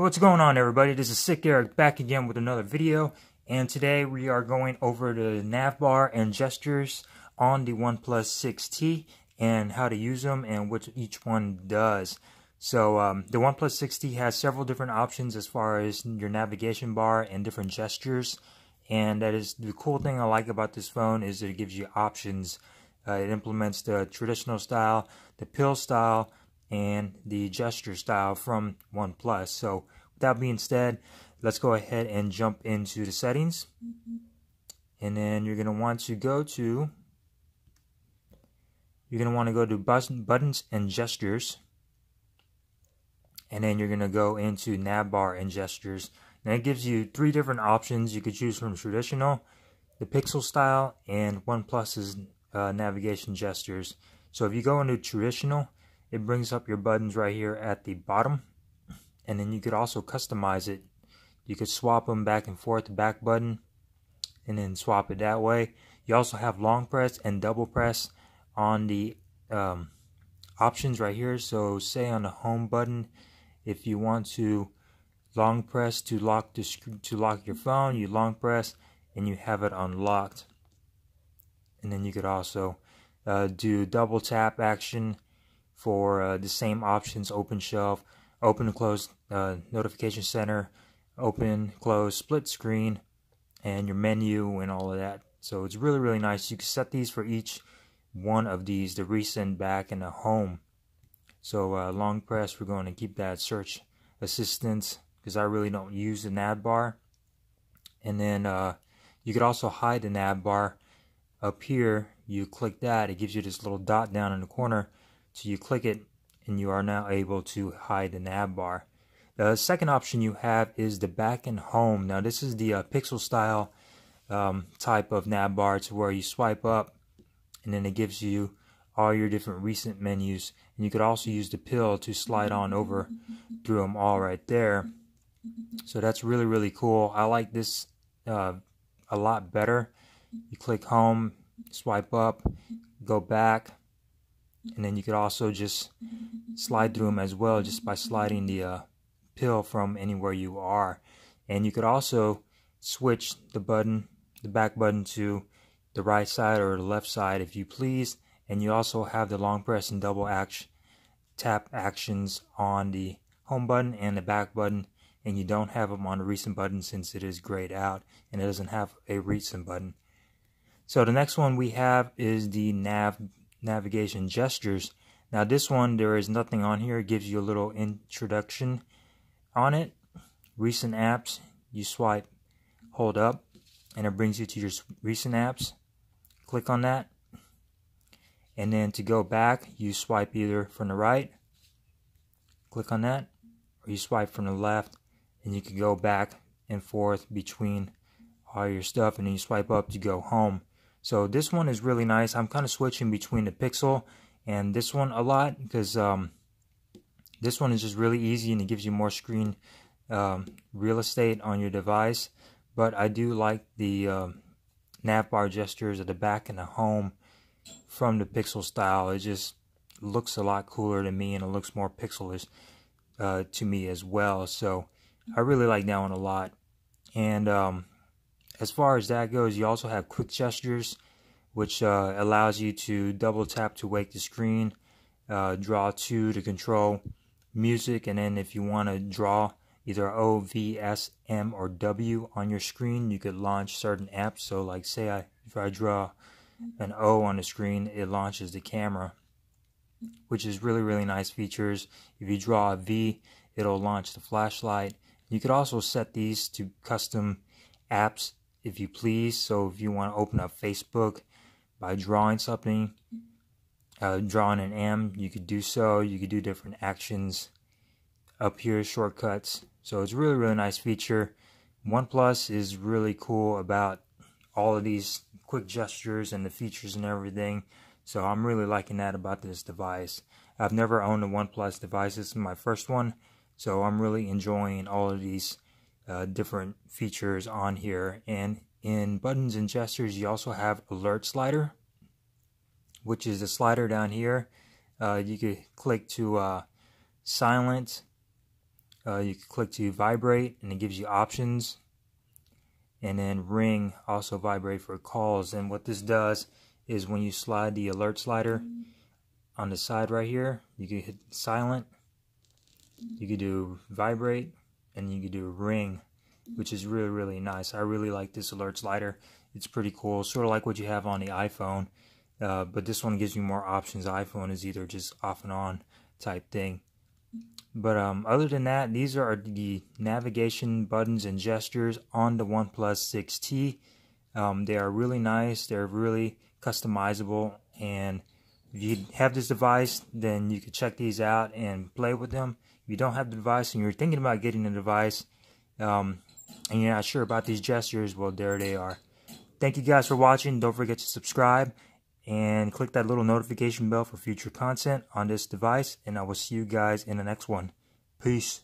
what's going on everybody? This is SicErik back again with another video and today we are going over the nav bar and gestures on the OnePlus 6T and how to use them and what each one does. So um, the OnePlus 6T has several different options as far as your navigation bar and different gestures and that is the cool thing I like about this phone is it gives you options. Uh, it implements the traditional style, the pill style, and the gesture style from OnePlus. So with that being said, let's go ahead and jump into the settings. And then you're going to want to go to, you're going to want to go to buttons and gestures. And then you're going to go into nav bar and gestures. And it gives you three different options. You could choose from traditional, the pixel style, and OnePlus's uh, navigation gestures. So if you go into traditional, it brings up your buttons right here at the bottom and then you could also customize it. You could swap them back and forth the back button and then swap it that way. You also have long press and double press on the um, options right here. So say on the home button if you want to long press to lock the to lock your phone you long press and you have it unlocked. And then you could also uh, do double tap action for uh, the same options open shelf open and close uh, notification center open close split screen and your menu and all of that. So it's really really nice. You can set these for each one of these the recent back and the home. So uh, long press we're going to keep that search assistance because I really don't use the nav bar. And then uh, you could also hide the nav bar up here. You click that it gives you this little dot down in the corner so you click it and you are now able to hide the nav bar. The second option you have is the back and home. Now this is the uh, pixel style um, type of nav bar to where you swipe up and then it gives you all your different recent menus. And you could also use the pill to slide on over through them all right there. So that's really, really cool. I like this uh, a lot better. You click home, swipe up, go back, and then you could also just slide through them as well just by sliding the uh, pill from anywhere you are. And you could also switch the button the back button to the right side or the left side if you please. And you also have the long press and double action tap actions on the home button and the back button. And you don't have them on the recent button since it is grayed out and it doesn't have a recent button. So the next one we have is the nav navigation gestures. Now this one, there is nothing on here. It gives you a little introduction on it. Recent apps, you swipe, hold up, and it brings you to your recent apps. Click on that. And then to go back, you swipe either from the right, click on that, or you swipe from the left, and you can go back and forth between all your stuff, and then you swipe up to go home. So this one is really nice. I'm kind of switching between the Pixel and this one a lot because um, this one is just really easy and it gives you more screen um, real estate on your device. But I do like the uh, nav bar gestures at the back and the home from the Pixel style. It just looks a lot cooler to me and it looks more pixelish uh, to me as well. So I really like that one a lot. And um, as far as that goes, you also have quick gestures, which uh, allows you to double tap to wake the screen, uh, draw two to control music, and then if you want to draw either O, V, S, M, or W on your screen, you could launch certain apps. So, like, say I if I draw an O on the screen, it launches the camera, which is really really nice features. If you draw a V, it'll launch the flashlight. You could also set these to custom apps if you please. So if you want to open up Facebook by drawing something, uh, drawing an M, you could do so. You could do different actions up here, shortcuts. So it's really, really nice feature. OnePlus is really cool about all of these quick gestures and the features and everything. So I'm really liking that about this device. I've never owned a OnePlus device. This is my first one. So I'm really enjoying all of these uh, different features on here. And in buttons and gestures, you also have alert slider, which is the slider down here. Uh, you could click to uh, silent. Uh, you can click to vibrate and it gives you options. And then ring also vibrate for calls. And what this does is when you slide the alert slider on the side right here you can hit silent. You could do vibrate and you can do a ring which is really really nice I really like this alert slider it's pretty cool sort of like what you have on the iPhone uh, but this one gives you more options iPhone is either just off and on type thing but um, other than that, these are the navigation buttons and gestures on the OnePlus 6T. Um, they are really nice. They're really customizable. And if you have this device, then you can check these out and play with them. If you don't have the device and you're thinking about getting a device, um, and you're not sure about these gestures, well, there they are. Thank you guys for watching. Don't forget to subscribe and click that little notification bell for future content on this device. And I will see you guys in the next one. Peace.